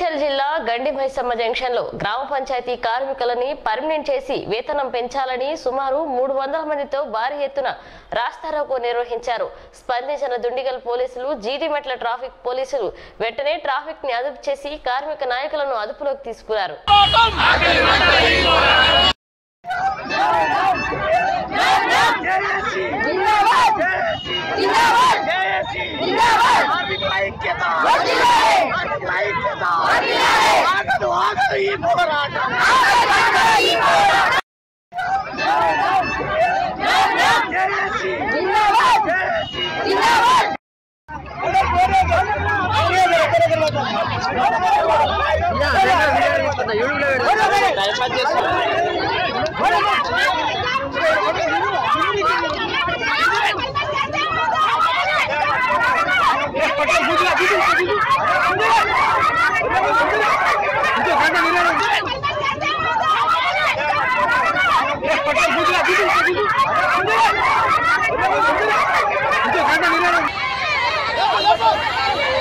గండి మైసమ్మ జంక్షన్లో గ్రామ పంచాయతీ కార్మికులని పర్మినెంట్ చేసి వేతనం పెంచాలని సుమారు మూడు వందల మందితో భారీ ఎత్తున రాస్తారోకో నిర్వహించారు. స్పందించిన దుండిగల్ పోలీసులు జీడిమెట్ల ట్రాఫిక్ పోలీసులు వెంటనే ట్రాఫిక్ని అదుపు చేసి కార్మిక నాయకులను అదుపులోకి తీసుకున్నారు. పట్టుకో يا